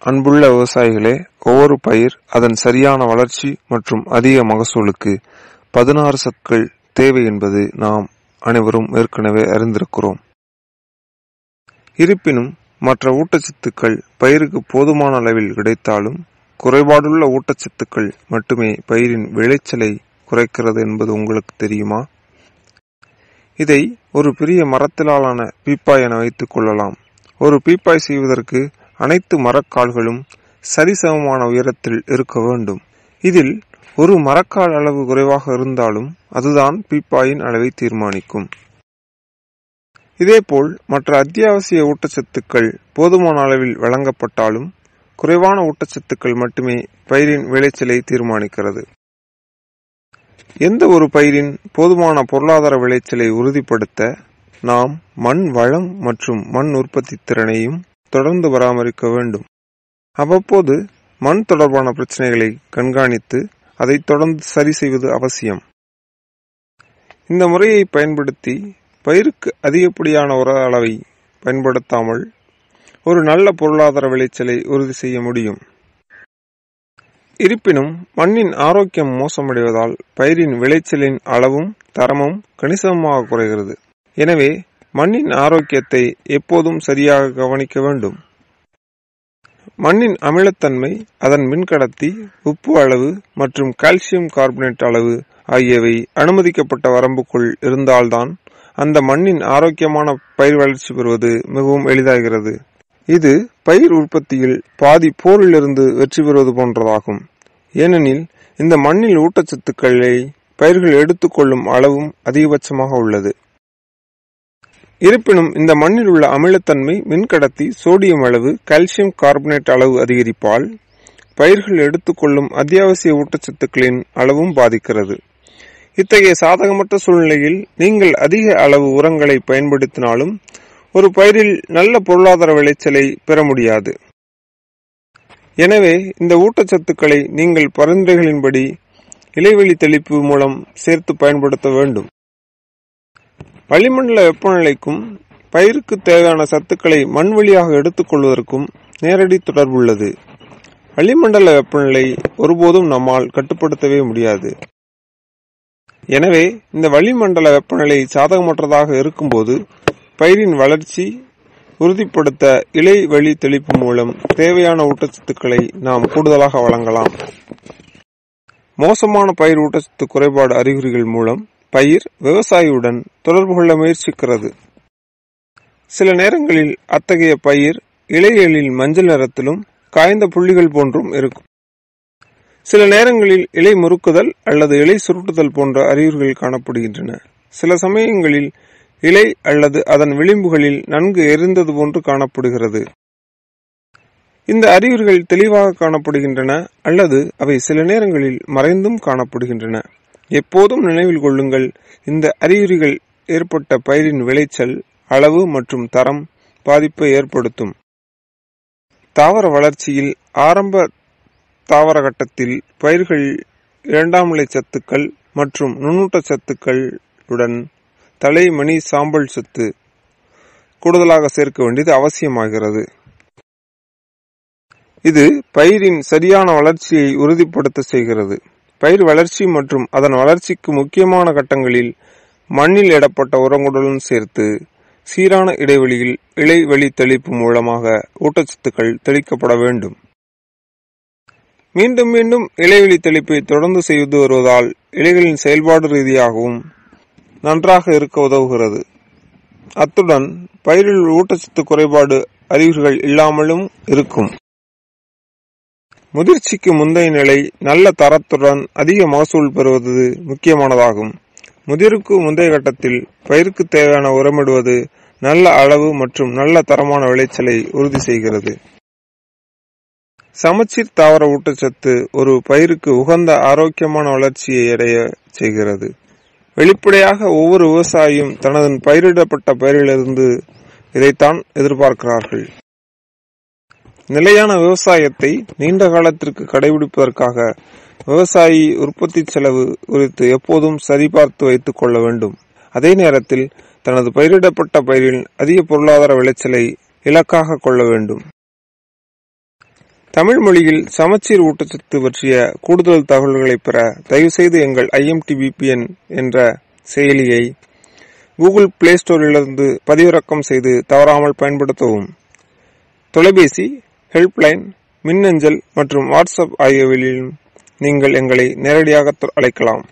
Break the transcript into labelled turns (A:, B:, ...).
A: அன்புள்ள விவசாயிகளே ஒவ்வொரு பயிர் அதன் சரியான வளர்ச்சி மற்றும் அதிக மகசூலுக்கு பதினாறு சத்துக்கள் தேவை என்பது நாம் அனைவரும் ஏற்கனவே அறிந்திருக்கிறோம். இருப்பினும் மற்ற ஊட்டச்சத்துக்கள் பயிருக்கு போதுமான அளவில் கிடைத்தாலும் குறைபாடுள்ள ஊட்டச்சத்துக்கள் மட்டுமே பயிரின் விளைச்சலை குறைக்கிறது என்பது உங்களுக்கு தெரியுமா? இதை ஒரு பெரிய மரத்திலாலான பீப்பாய் என வைத்துக் கொள்ளலாம். ஒரு பீப்பாய் செய்வதற்கு அனைத்து மரக்கால்களும் சரிசமமான உயரத்தில் இருக்க வேண்டும். இதில் ஒரு மரக்கால் அளவு குறைவாக இருந்தாலும் அதுதான் பீப்பாயின் அளவை தீர்மானிக்கும். இதேபோல் மற்ற அத்தியாவசிய ஊட்டச்சத்துக்கள் போதுமான அளவில் வழங்கப்பட்டாலும் குறைவான ஊட்டச்சத்துக்கள் மட்டுமே பயிரின் விளைச்சலை தீர்மானிக்கிறது. எந்த ஒரு பயிரின் போதுமான பொருளாதார விளைச்சலை உறுதிப்படுத்த நாம் மண் வளம் மற்றும் மண் உற்பத்தி திறனையும் தொடர்ந்து பராமரிக்க வேண்டும். அவ்வப்போது மண் தொடர்பான பிரச்சனைகளை கண்காணித்து அதை தொடர்ந்து சரி செய்வது அவசியம். இந்த முறையை பயன்படுத்தி பயிருக்கு அதிகப்படியான உர அளவை பயன்படுத்தாமல் ஒரு நல்ல பொருளாதார விளைச்சலை உறுதி செய்ய முடியும். இருப்பினும் மண்ணின் ஆரோக்கியம் மோசமடைவதால் பயிரின் விளைச்சலின் அளவும் தரமும் கணிசமாக குறைகிறது. எனவே மண்ணின் ஆரோக்கியத்தை எப்போதும் சரியாக கவனிக்க வேண்டும். மண்ணின் அமிலத்தன்மை அதன் மின்கடத்தி உப்பு அளவு மற்றும் கால்சியம் கார்பனேட் அளவு ஆகியவை அனுமதிக்கப்பட்ட வரம்புக்குள் இருந்தால்தான் அந்த மண்ணின் ஆரோக்கியமான பயிர் வளர்ச்சி பெறுவது மிகவும் எளிதாகிறது. இது பயிர் உற்பத்தியில் பாதி போரிலிருந்து வெற்றி பெறுவது போன்றதாகும். ஏனெனில் இந்த மண்ணில் ஊட்டச்சத்துக்களை பயிர்கள் எடுத்துக்கொள்ளும் அளவும் அதிகபட்சமாக உள்ளது. இருப்பினும் இந்த மண்ணில் உள்ள அமிலத்தன்மை மின்கடத்தி சோடியம் அளவு கால்சியம் கார்பனேட் அளவு அதிகரிப்பால் பயிர்கள் எடுத்துக்கொள்ளும் அத்தியாவசிய ஊட்டச்சத்துக்களின் அளவும் பாதிக்கிறது. இத்தகைய சாதகமற்ற சூழ்நிலையில் நீங்கள் அதிக அளவு உரங்களை பயன்படுத்தினாலும் ஒரு பயிரில் நல்ல பொருளாதார விளைச்சலை பெற முடியாது. எனவே இந்த ஊட்டச்சத்துக்களை நீங்கள் பரிந்துரைகளின்படி இலைவெளி தெளிப்பு மூலம் சேர்த்து பயன்படுத்த வேண்டும். வளிமண்டல வெப்பநிலைக்கும் பயிருக்கு தேவையான சத்துக்களை மண் வழியாக எடுத்துக்கொள்வதற்கும் நேரடி தொடர்புள்ளது வளிமண்டல வெப்பநிலை ஒருபோதும் நம்மால் கட்டுப்படுத்தவே முடியாது. எனவே இந்த வளிமண்டல வெப்பநிலை சாதகமற்றதாக இருக்கும்போது பயிரின் வளர்ச்சி உறுதிப்படுத்த இலை வழி தெளிப்பு மூலம் தேவையான ஊட்டச்சத்துக்களை நாம் கூடுதலாக வழங்கலாம். மோசமான பயிர் ஊட்டச்சத்து குறைபாடு அறிகுறிகள் மூலம் பயிர் விவசாயியுடன் தொடர்பு கொள்ள முயற்சிக்கிறது. சில நேரங்களில் அத்தகைய பயிர் இலைகளில் மஞ்சள் நிறத்திலும் காய்ந்த புள்ளிகள் போன்றும் இருக்கும். சில நேரங்களில் இலை முறுக்குதல் அல்லது இலை சுருட்டுதல் போன்ற அறிகுறிகள் காணப்படுகின்றன. சில சமயங்களில் இலை அல்லது அதன் விளிம்புகளில் நன்கு எரிந்தது போன்று காணப்படுகிறது. இந்த அறிகுறிகள் தெளிவாக காணப்படுகின்றன அல்லது அவை சில நேரங்களில் மறைந்தும் காணப்படுகின்றன. எப்போதும் நினைவில் கொள்ளுங்கள் இந்த அறிகுறிகள் ஏற்பட்ட பயிரின் விளைச்சல் அளவு மற்றும் தரம் பாதிப்பை ஏற்படுத்தும். தாவர வளர்ச்சியில் ஆரம்ப தாவர கட்டத்தில் பயிர்கள் இரண்டாம் நிலை சத்துக்கள் மற்றும் நுண்ணூட்ட சத்துக்களுடன் தலைமணி சாம்பல் சத்து கூடுதலாக சேர்க்க வேண்டியது அவசியமாகிறது. இது பயிரின் சரியான வளர்ச்சியை உறுதிப்படுத்த செய்கிறது. பயிர் வளர்ச்சி மற்றும் அதன் வளர்ச்சிக்கு முக்கியமான கட்டங்களில் மண்ணில் இடப்பட்ட உரங்களுடன் சேர்த்து சீரான இடைவெளியில் இலைவெளி தெளிப்பு மூலமாக ஊட்டச்சத்துக்கள் தெளிக்கப்பட வேண்டும். மீண்டும் மீண்டும் இலைவெளி தெளிப்பை தொடர்ந்து செய்து வருவதால் இலைகளின் செயல்பாடு ரீதியாகவும் நன்றாக இருக்க உதவுகிறது. அத்துடன் பயிரில் ஊட்டச்சத்து குறைபாடு அறிகுறிகள் இல்லாமலும் இருக்கும். முதிர்ச்சிக்கு முந்தைய நிலை நல்ல தரத்துடன் அதிக மகசூல் பெறுவது முக்கியமானதாகும். முதிர்வுக்கு முந்தைய கட்டத்தில் பயிருக்கு தேவையான உரமிடுவது நல்ல அளவு மற்றும் நல்ல தரமான விளைச்சலை உறுதி செய்கிறது. சமச்சீர் தாவர ஊட்டச்சத்து ஒரு பயிருக்கு உகந்த ஆரோக்கியமான வளர்ச்சியை அடைய செய்கிறது. வெளிப்படையாக ஒவ்வொரு விவசாயியும் தனது பயிரிடப்பட்ட பயிரிலிருந்து இதைத்தான் எதிர்பார்க்கிறார்கள். நிலையான விவசாயத்தை நீண்ட காலத்திற்கு கடைபிடிப்பதற்காக விவசாயி உற்பத்தி செலவு குறித்து எப்போதும் சரிபார்த்து வைத்துக் கொள்ள வேண்டும். அதே நேரத்தில் தனது பயிரிடப்பட்ட பயிரில் அதிக பொருளாதார விளைச்சலை இலக்காக கொள்ள வேண்டும். தமிழ் மொழியில் சமச்சீர் ஊட்டச்சத்து பற்றிய கூடுதல் தகவல்களை பெற தயவுசெய்து எங்கள் ஐஎம்டிபிபிஎன் என்ற செயலியை கூகுள் பிளே ஸ்டோரிலிருந்து பதிவிறக்கம் செய்து தவறாமல் பயன்படுத்தவும். தொலைபேசி ஹெல்ப்லைன் மின்னஞ்சல் மற்றும் வாட்ஸ்அப் ஆகியவற்றிலும் நீங்கள் எங்களை நேரடியாக அழைக்கலாம்.